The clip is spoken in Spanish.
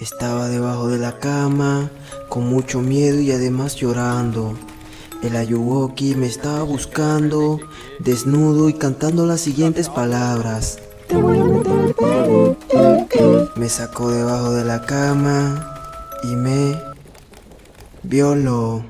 Estaba debajo de la cama, con mucho miedo y además llorando. El Ayuwoki me estaba buscando, desnudo y cantando las siguientes palabras. Me sacó debajo de la cama y me violó.